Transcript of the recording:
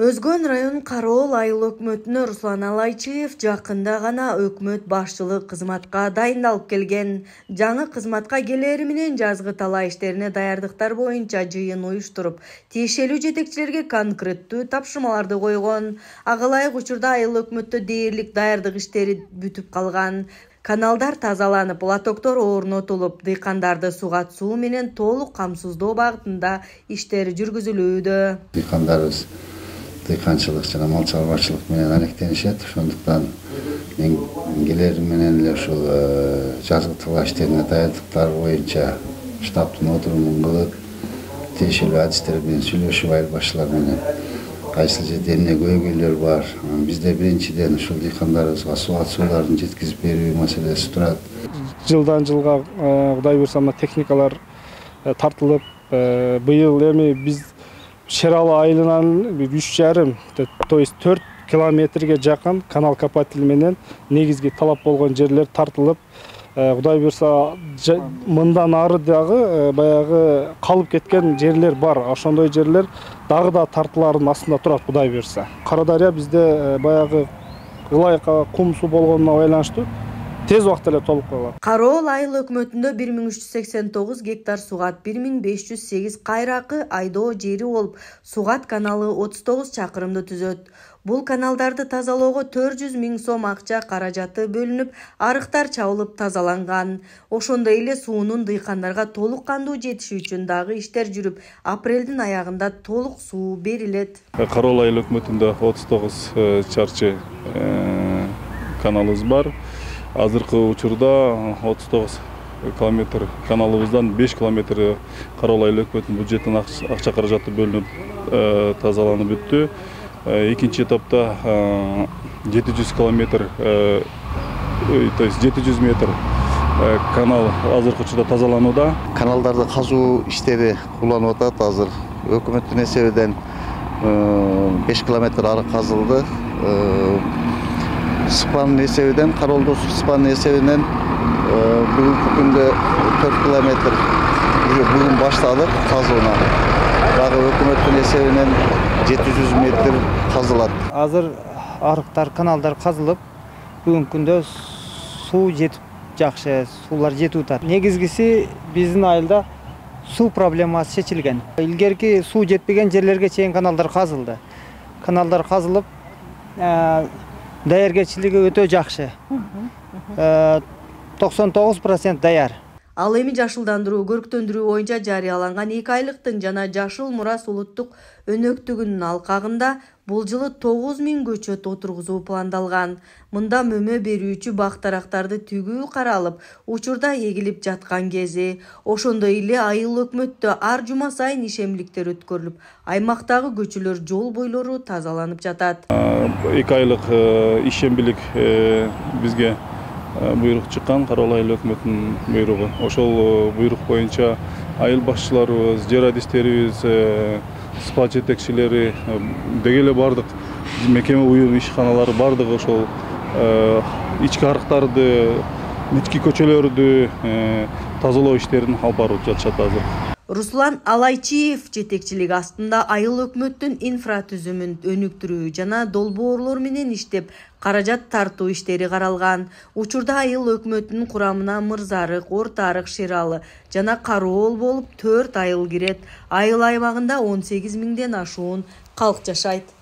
өзгөн район кароол айыл өкмөтүнө руслан алайчиев жакында гана өкмөт башчылык кызматка дайындалып келген. Жаңы кызматка келери менен жазгы талаа иштерине даярдыктар боюнча жыйын уюштуруп тиешелүү жетекчилерге конкреттүү тапшырмаларды койгон. Ага ылайык учурда айыл өкмөттө дээрлик даярдык иштери бүтүп калган. Каналдар тазаланып лотоктор орнотулуп дыйкандарды сугат суу менен толук камсыздоо багытында иштер жүргүзүлүүдө. Дыйкандарыбыз дыйканчылык жана мал чарбачылык менен алектенишет ошондуктан мен келери менен эле ушул жазгы тыла иштерине даярдыктар боюнча штабтын отурумун кылып тиешелүү адистер менен сүйлөшүп айыл башчылар менен кайсыл жерде эмне көйгөйлөр бар бизде биринчиден ушул дыйкандарыбызга сугат сууларын жеткизип берүү маселеси турат жылдан жылга кудай буюрса мына техникалар тартылып быйыл эми биз шералы айылынан үч жарым то есть төрт километрге жакын канал копатель менен негизги талап болгон жерлер тартылып кудай буюрса мындан ары дагы э, баягы калып кеткен жерлер бар ошондой жерлер дагы да тартуулардын астында кудай буюрса кара дарыя бизде э, баягы ылайык кум суу болгонуна байланыштуу тез убакытта эле толуп калат кароол айыл өкмөтүндө бир миң үч жүз сексен тогуз гектар сугат бир миң беш жүз сегиз кайракы айдоо жери болуп сугат каналы отуз тогуз чакырымды түзөт. Бул каналдарды тазалоого төрт жүз миң сом акча каражаты бөлүнүп арыктар чабылып тазаланган. Ошондой эле суунун дыйкандарга толук кандуу жетиши үчүн дагы иштер жүрүп апрелдин аягында толук суу берилет. Кароол айыл өкмөтүндө отуз тогуз э, чарчы э, каналыбыз бар азыркы учурда отуз тогуз километр каналыбыздан беш километри кароол айыл өкмөтүнүн бюджетинен акча каражаты бөлүнүп э, тазаланып бүттү э, экинчи этапта э, жети жүз километр то есть жети жүз метр канал азыркы учурда тазаланууда. Каналдарды казуу иштери уланып атат. Азыр өкмөттүн эсебинен беш километр арык казылды. Спанын эсебинен кароолдоо спанын эсебинен бүгүнкү күндө төрт километр уже бүгүн баштадык казууну дагы өкмөттүн эсебинен жети жүз метр казылат азыр арыктар каналдар казылып бүгүнкү күндө суу жетип жакшы суулар жетип атат негизгиси биздин айылда суу проблемасы чечилген илгерки суу жетпеген жерлерге чейин каналдар казылды каналдар казылып даяргерчилиги өтө жакшы. Э, токсон тогуз процент даяр ал эми жашылдандыруу көрктөндүрүү боюнча жарыяланган эки айлыктын жана жашыл мурас улуттук өнөктүгүнүн алкагында бул жылы тогуз миң көчөт отургузуу пландалган. Мында мөмө берүүчү бак дарактарды тигүү каралып учурда эгилип жаткан кези. Ошондой эле айыл өкмөттө ар жума сайын ишемдиктер өткөрүлүп аймактагы көчөлөр жол бойлору тазаланып жатат. Эки айлык э, ишембилик э, бизге э, чыккан кароол айыл өкмөтүнүн буйругу. Ошол буйрук боюнча айыл башчыларыбыз жер адистерибиз спа жетекчилери деги эле баардык мекеме уюм ишканалары баардыгы ошол ички арыктарды ички көчөлөрдү тазалоо иштерин алып барып жатышат азыр. Руслан алайчиев жетекчилиги астында айыл өкмөттүн инфратүзүмүн өнүктүрүү жана долбоорлор менен иштеп каражат тартуу иштери каралган. Учурда айыл өкмөтүнүн курамына мырза арык орто арык шералы жана кароол болуп төрт айыл кирет. Айыл аймагында он сегиз миңден ашуун калк жашайт